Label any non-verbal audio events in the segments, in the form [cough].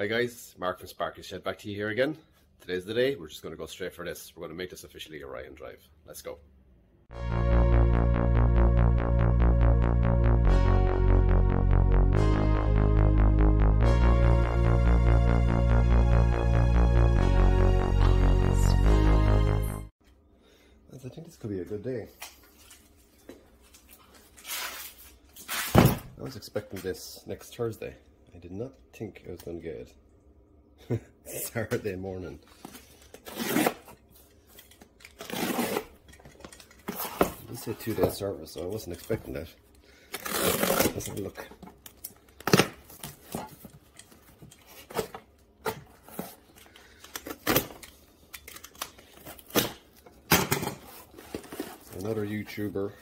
Hi guys, Mark from Sparkies Shed back to you here again. Today's the day, we're just going to go straight for this. We're going to make this officially a right hand drive. Let's go. I think this could be a good day. I was expecting this next Thursday. I did not think I was going to get it [laughs] Saturday morning. This is a two day service, so I wasn't expecting that. Let's have a look. Another YouTuber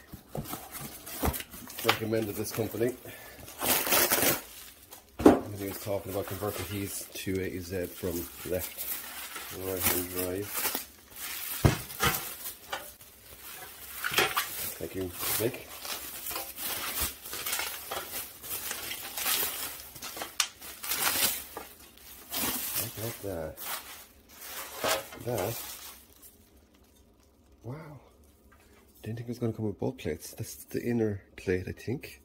recommended this company. He was talking about converting his to a Z from left to right hand drive. Thank you, Nick. Look at that. That. Wow. Didn't think it was going to come with both plates. That's the inner plate, I think.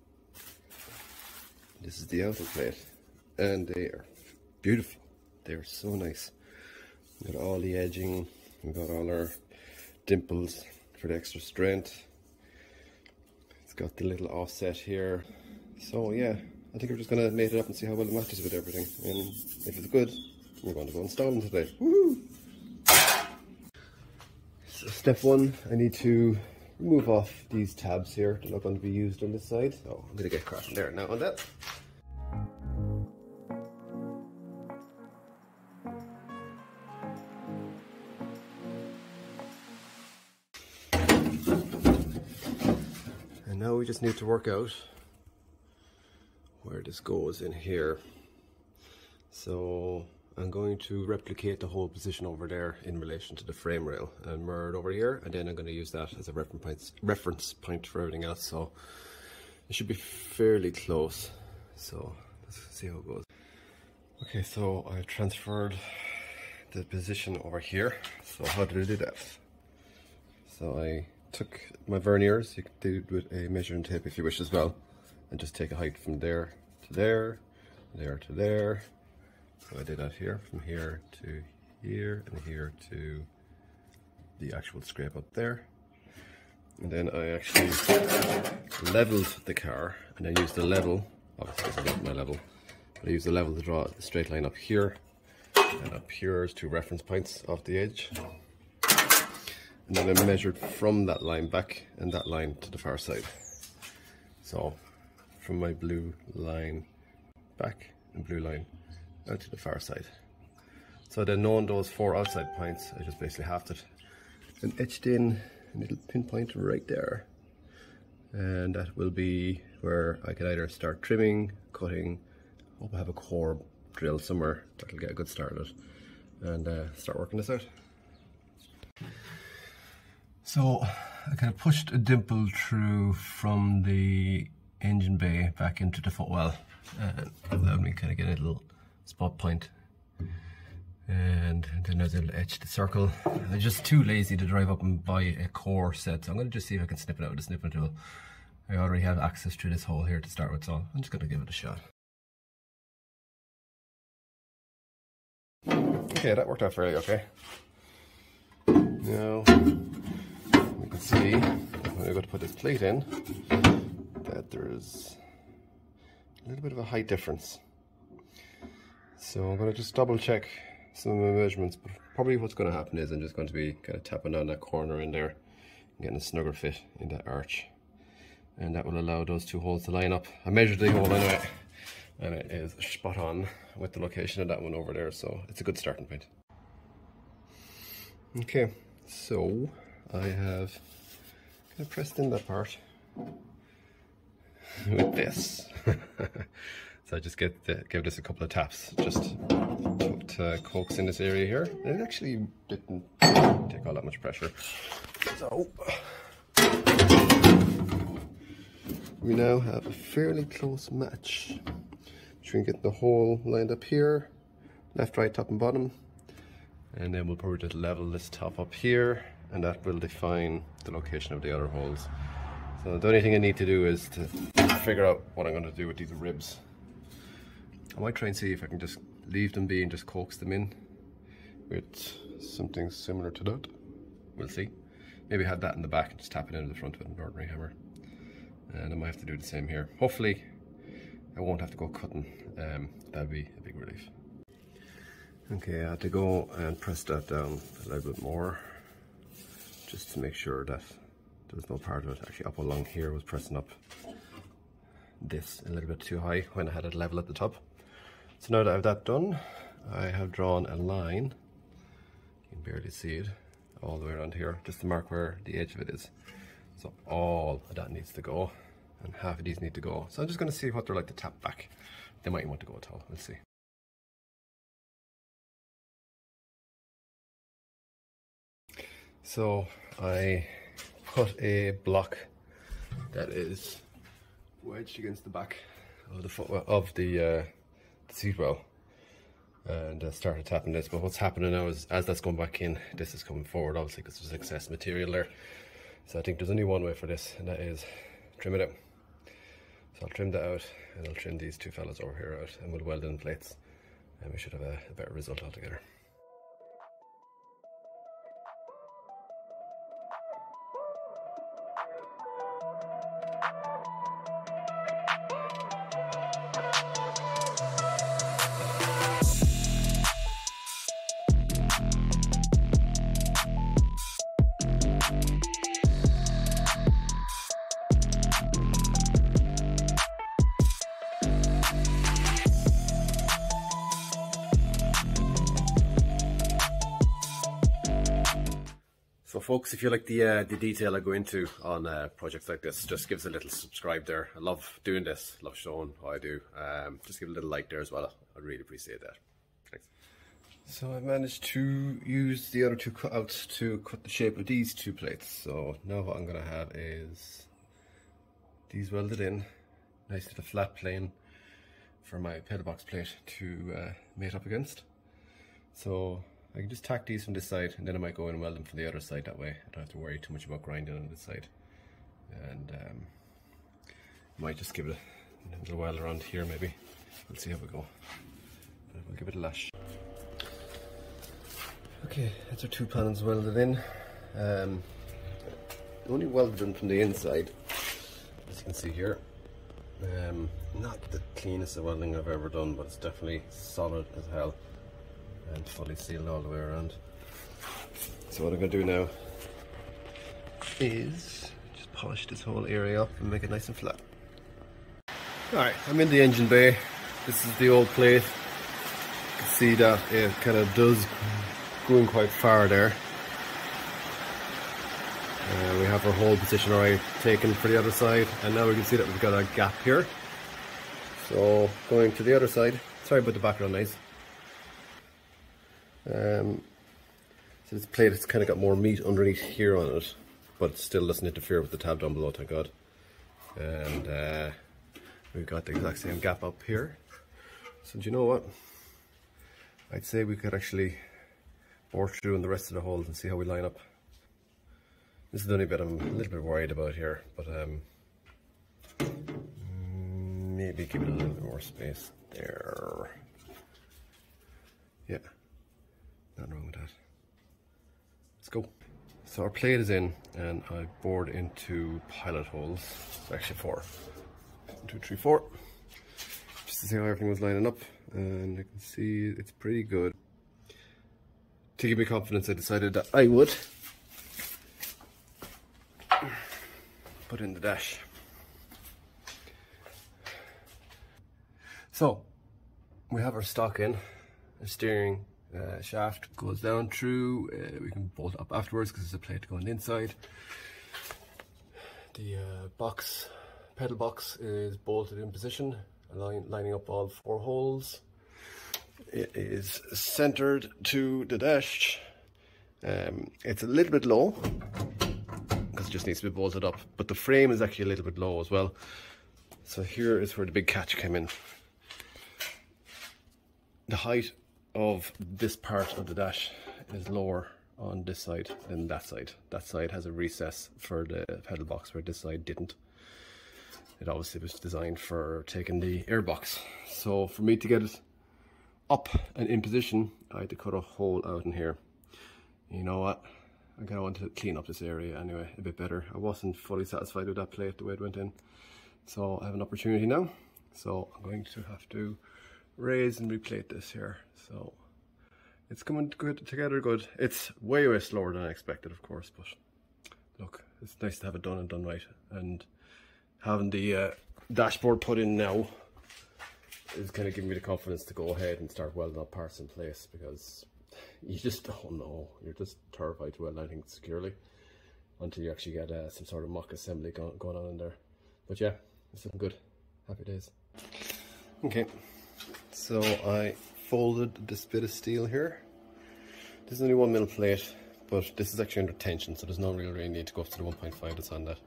This is the outer plate. And they are beautiful. They're so nice. We got all the edging. We got all our dimples for the extra strength. It's got the little offset here. So yeah, I think we're just to mate it up and see how well it matches with everything. And if it's good, we're going to go install them today. So step one, I need to remove off these tabs here. They're not going to be used on this side. So I'm to get cracking there now on that. We just need to work out where this goes in here. So I'm going to replicate the whole position over there in relation to the frame rail and mirror it over here and then I'm going to use that as a reference point, reference point for everything else so it should be fairly close. So let's see how it goes. Okay so I transferred the position over here. So how did I do that? So I took my verniers you can do it with a measuring tape if you wish as well and just take a height from there to there there to there so I did that here, from here to here, and here to the actual scrape up there. And then I actually leveled the car, and I used the level, obviously this is not my level, but I used the level to draw a straight line up here, and up here is two reference points off the edge. And then I measured from that line back, and that line to the far side. So, from my blue line back, and blue line out to the far side. So then knowing those four outside points, I just basically halved it and etched in a little pinpoint right there. And that will be where I can either start trimming, cutting, hope I have a core drill somewhere that'll get a good start at it and uh, start working this out. So I kind of pushed a dimple through from the engine bay back into the footwell and uh, allowed me kind of get a little spot point and then I will etch the circle. I'm just too lazy to drive up and buy a core set, so I'm going to just see if I can snip it out with a snipping tool. I already have access to this hole here to start with, so I'm just going to give it a shot. Okay, that worked out fairly okay. Now, can see, when I go to put this plate in, that there's a little bit of a height difference. So I'm going to just double check some of my measurements, but probably what's going to happen is I'm just going to be kind of tapping on that corner in there getting a snugger fit in that arch. And that will allow those two holes to line up. I measured the hole anyway, and it is spot on with the location of that one over there, so it's a good starting point. Okay, so I have kind of pressed in that part [laughs] with this. [laughs] So I just get the, give this a couple of taps, just uh, coax in this area here. It actually didn't take all that much pressure. So we now have a fairly close match between getting the hole lined up here left, right, top and bottom. And then we'll probably just level this top up here and that will define the location of the other holes. So the only thing I need to do is to figure out what I'm going to do with these ribs. I might try and see if I can just leave them be and just coax them in with something similar to that. We'll see. Maybe have that in the back and just tap it into the front with an ordinary hammer. And I might have to do the same here. Hopefully I won't have to go cutting. Um, that'd be a big relief. Okay, I had to go and press that down a little bit more just to make sure that there was no part of it actually up along here was pressing up this a little bit too high when I had it level at the top. So now that I have that done, I have drawn a line, you can barely see it, all the way around here, just to mark where the edge of it is. So all of that needs to go, and half of these need to go. So I'm just going to see what they're like to tap back. They might want to go at all, we'll see. So I put a block that is wedged against the back of the foot of the, uh, the and uh, started tapping this. But what's happening now is as that's going back in this is coming forward obviously because there's excess material there. So I think there's only one way for this and that is trim it out so I'll trim that out and I'll trim these two fellas over here out and we'll weld in plates and we should have a, a better result altogether folks, if you like the uh, the detail I go into on uh, projects like this, just give us a little subscribe there. I love doing this, love showing how I do. Um, just give a little like there as well. I'd really appreciate that. Thanks. So I managed to use the other two cutouts to cut the shape of these two plates. So now what I'm going to have is these welded in, nice little flat plane for my pedal box plate to uh, mate up against. So I can just tack these from this side and then I might go and weld them from the other side that way. I don't have to worry too much about grinding on this side. And um, might just give it a little weld around here maybe. We'll see how we go. We'll give it a lash. Okay, that's our two panels welded in. Um, only welded in from the inside, as you can see here. Um, not the cleanest of welding I've ever done, but it's definitely solid as hell and fully sealed all the way around. So what I'm going to do now is just polish this whole area up and make it nice and flat. Alright, I'm in the engine bay. This is the old plate. You can see that it kind of does go in quite far there. Uh, we have our hold position already taken for the other side and now we can see that we've got a gap here. So going to the other side, sorry about the background noise. Um, so this plate has kind of got more meat underneath here on it, but still doesn't interfere with the tab down below, thank God. And uh, we've got the exact same gap up here. So do you know what? I'd say we could actually bore through in the rest of the holes and see how we line up. This is the only bit I'm a little bit worried about here, but um, maybe give it a little bit more space there. Yeah. Nothing wrong with that. Let's go. So our plate is in and I bored into pilot holes. Actually four. One, two, three, four. Just to see how everything was lining up. And you can see it's pretty good. To give me confidence, I decided that I would put in the dash. So, we have our stock in, the steering uh, shaft goes down through. Uh, we can bolt up afterwards because there's a plate going inside. The uh, box, pedal box is bolted in position, line, lining up all four holes. It is centered to the dash. Um, it's a little bit low because it just needs to be bolted up, but the frame is actually a little bit low as well. So here is where the big catch came in. The height of this part of the dash is lower on this side than that side. That side has a recess for the pedal box where this side didn't. It obviously was designed for taking the air box. So for me to get it up and in position, I had to cut a hole out in here. You know what? I kind of want to clean up this area anyway a bit better. I wasn't fully satisfied with that plate the way it went in. So I have an opportunity now. So I'm going to have to raise and replate this here. So it's coming together good. It's way, way slower than I expected, of course, but look, it's nice to have it done and done right. And having the uh, dashboard put in now is kind of giving me the confidence to go ahead and start welding up parts in place because you just don't know. You're just terrified to weld anything securely until you actually get uh, some sort of mock assembly going, going on in there. But yeah, it's looking good. Happy days. Okay, so I folded this bit of steel here. This is only one mil plate, but this is actually under tension, so there's no real really need to go up to the 1.5 that's on that.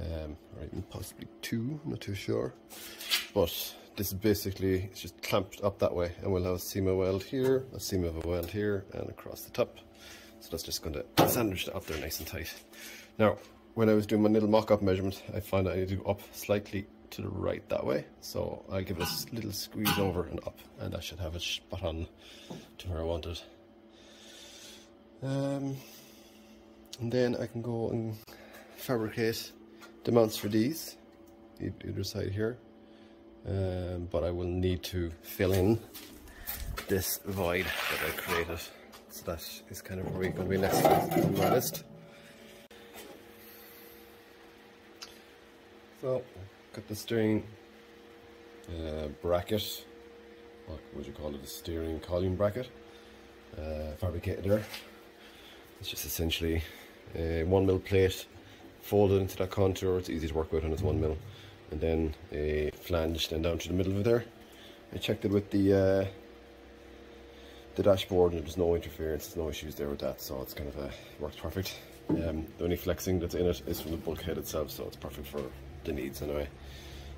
Um, even possibly two, not too sure. But this is basically, it's just clamped up that way, and we'll have a seam of weld here, a seam of a weld here, and across the top. So that's just going to sandwich it up there nice and tight. Now, when I was doing my little mock-up measurement, I found that I need to go up slightly to the right that way. So I'll give a little squeeze over and up, and that should have it spot on to where I want it. Um, and then I can go and fabricate the mounts for these, either side here. Um, but I will need to fill in this void that I created. So that is kind of where we're going to be next on my list. So, got the steering uh, bracket, what would you call it, the steering column bracket, uh, fabricated there. It's just essentially a one mil plate folded into that contour, it's easy to work with and it's one mil. And then a flange then down to the middle of there. I checked it with the uh, the dashboard and there's no interference, there's no issues there with that, so it's kind of a, works perfect. Um, the only flexing that's in it is from the bulkhead itself, so it's perfect for the needs anyway.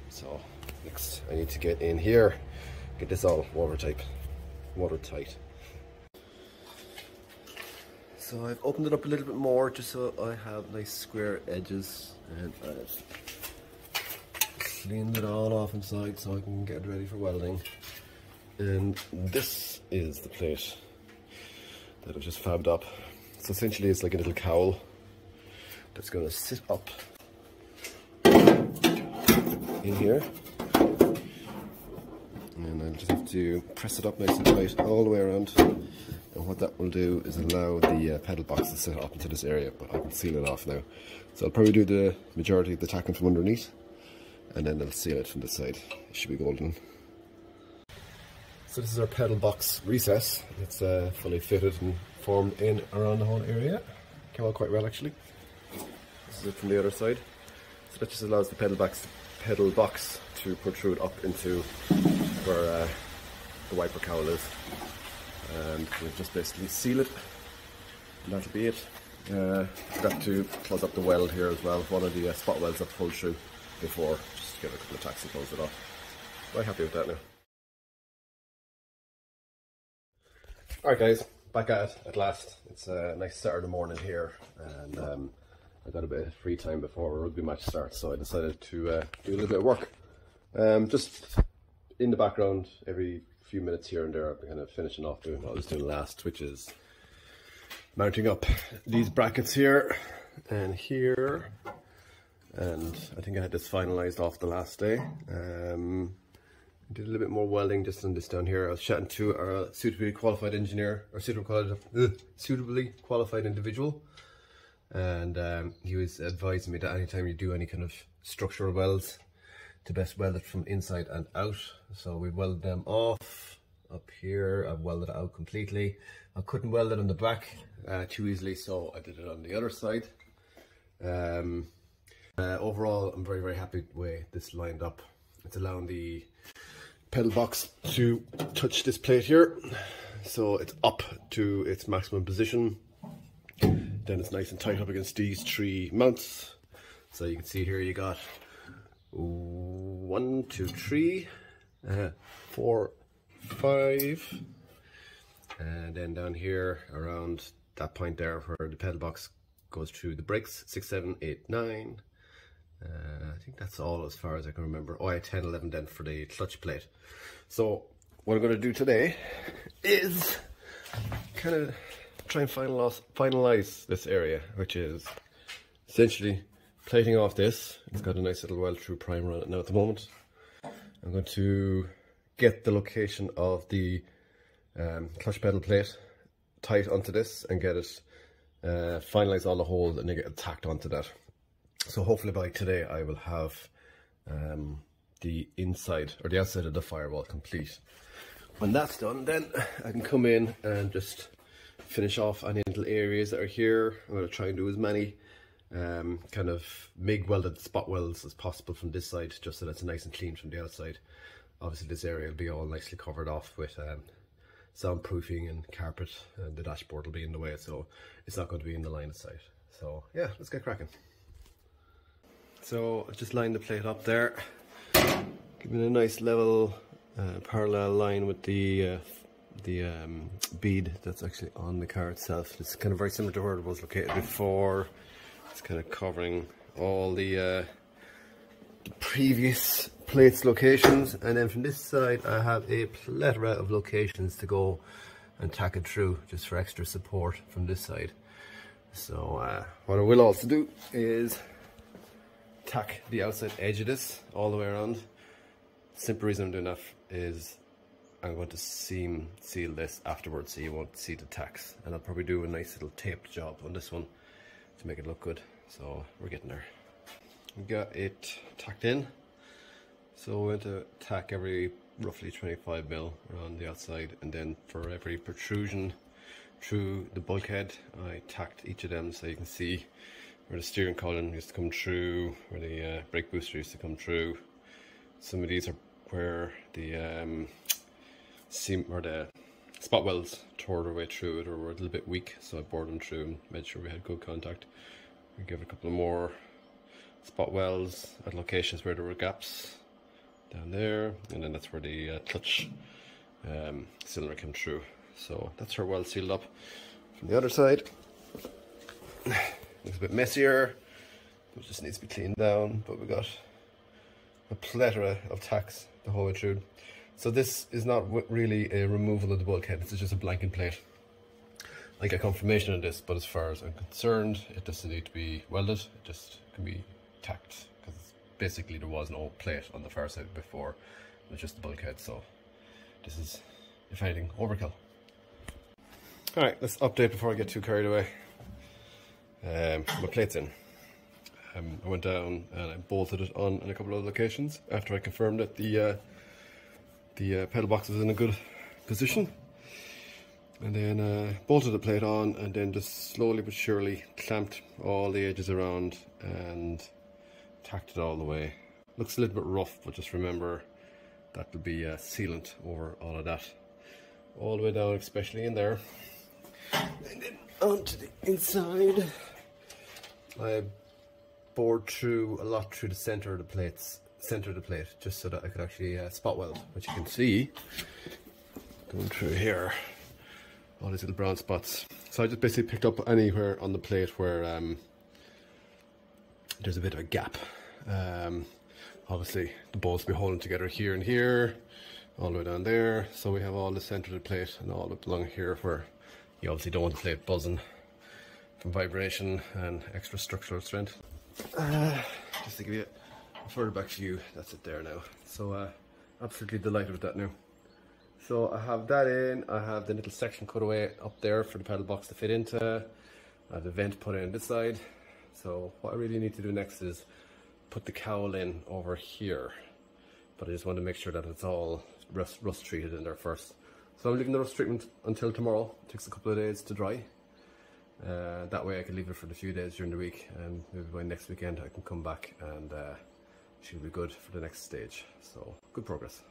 So next I need to get in here, get this all watertight, watertight. So I've opened it up a little bit more just so I have nice square edges and I've cleaned it all off inside so I can get ready for welding. And this is the plate that I've just fabbed up. So essentially it's like a little cowl that's going to sit up in here. And I just have to press it up nice and tight all the way around. And what that will do is allow the uh, pedal box to sit up into this area but I can seal it off now. So I'll probably do the majority of the tacking from underneath and then I'll seal it from the side. It should be golden. So this is our pedal box recess. It's uh, fully fitted and formed in around the whole area. Came out quite well actually. This is it from the other side. So that just allows the pedal box pedal box to protrude up into where uh, the wiper cowl is and we'll just basically seal it and that'll be it. Uh, forgot to close up the weld here as well, one of the uh, spot welds that pulled through before, just give it a couple of tacks and close it off. Quite happy with that now. Alright guys, back at it at last. It's a nice Saturday morning here and um, I got a bit of free time before a rugby match starts so I decided to uh, do a little bit of work. Um, just in the background every few minutes here and there, I'm kind of finishing off doing what I was doing last, which is mounting up these brackets here and here. And I think I had this finalized off the last day. Um, did a little bit more welding just on this down here. I was chatting to a suitably qualified engineer, or suitably qualified, uh, suitably qualified individual. And um, he was advising me that anytime you do any kind of structural welds, to best weld it from inside and out. So we welded them off up here. I've welded it out completely. I couldn't weld it on the back uh, too easily, so I did it on the other side. Um, uh, overall, I'm very, very happy way this lined up. It's allowing the pedal box to touch this plate here. So it's up to its maximum position. Then it's nice and tight up against these three mounts. So you can see here you got one, two, three, uh, four, five, And then down here around that point there where the pedal box goes through the brakes, 6, 7, 8, 9. Uh, I think that's all as far as I can remember. Oh yeah, 10, 11 then for the clutch plate. So what I'm going to do today is kind of try and finalize, finalize this area, which is essentially plating off this. It's got a nice little weld-through primer on it now at the moment. I'm going to get the location of the um, clutch pedal plate tight onto this and get it uh, finalize all the holes and then get tacked onto that. So hopefully by today I will have um, the inside or the outside of the firewall complete. When that's done then I can come in and just finish off any little areas that are here. I'm going to try and do as many um, kind of MIG welded spot welds as possible from this side just so that it's nice and clean from the outside. Obviously this area will be all nicely covered off with um, soundproofing and carpet and the dashboard will be in the way so it's not going to be in the line of sight. So yeah, let's get cracking. So I've just lined the plate up there, giving a nice level uh, parallel line with the uh, the um, bead that's actually on the car itself. It's kind of very similar to where it was located before. It's kind of covering all the, uh, the previous plates locations and then from this side I have a plethora of locations to go and tack it through just for extra support from this side. So uh, what I will also do is tack the outside edge of this all the way around. Simple reason I'm doing that is I'm going to seam seal this afterwards so you won't see the tacks and I'll probably do a nice little taped job on this one to make it look good. So we're getting there. We got it tacked in. So we're going to tack every roughly 25 mil around the outside and then for every protrusion through the bulkhead I tacked each of them so you can see where the steering column used to come through where the uh, brake booster used to come through. Some of these are where the um, seam or the spot welds tore their way through it or were a little bit weak so I bored them through and made sure we had good contact. We gave a couple more spot welds at locations where there were gaps down there and then that's where the uh, clutch um, cylinder came through. So that's her well sealed up. From the other side, looks a bit messier, it just needs to be cleaned down, but we got a plethora of tacks the whole way through. So this is not really a removal of the bulkhead, this is just a blanking plate. I get confirmation on this, but as far as I'm concerned, it doesn't need to be welded, it just can be tacked, because basically there was no plate on the far side before, it was just the bulkhead, so this is, if anything, overkill. Alright, let's update before I get too carried away. Um, my plate's in. Um, I went down and I bolted it on in a couple of locations after I confirmed that the uh, the uh, pedal box was in a good position. And then uh, bolted the plate on and then just slowly but surely clamped all the edges around and tacked it all the way. Looks a little bit rough but just remember that will be a sealant over all of that. All the way down especially in there. And then onto the inside. I bored through a lot through the center of the plates center of the plate just so that I could actually uh, spot weld which you can see going through here. All these little brown spots. So I just basically picked up anywhere on the plate where um, there's a bit of a gap. Um, obviously the bolts be holding together here and here all the way down there. So we have all the center of the plate and all up along here where you obviously don't want the plate buzzing from vibration and extra structural strength. Uh, just to give you further back view, that's it there now. So uh, absolutely delighted with that now. So I have that in, I have the little section cut away up there for the pedal box to fit into. I have the vent put in this side. So what I really need to do next is put the cowl in over here. But I just want to make sure that it's all rust, rust treated in there first. So I'm leaving the rust treatment until tomorrow. It takes a couple of days to dry. Uh, that way I can leave it for a few days during the week and maybe by next weekend I can come back and uh, should be good for the next stage. So good progress.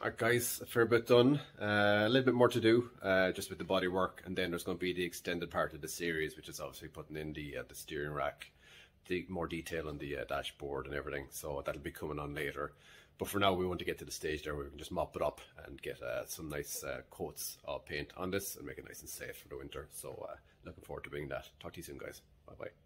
Alright guys, a fair bit done. Uh, a little bit more to do, uh, just with the body work, and then there's going to be the extended part of the series, which is obviously putting in the uh, the steering rack, the more detail on the uh, dashboard and everything. So that'll be coming on later. But for now, we want to get to the stage there where we can just mop it up and get uh, some nice uh, coats of paint on this and make it nice and safe for the winter. So looking forward to bringing that. Talk to you soon, guys. Bye bye.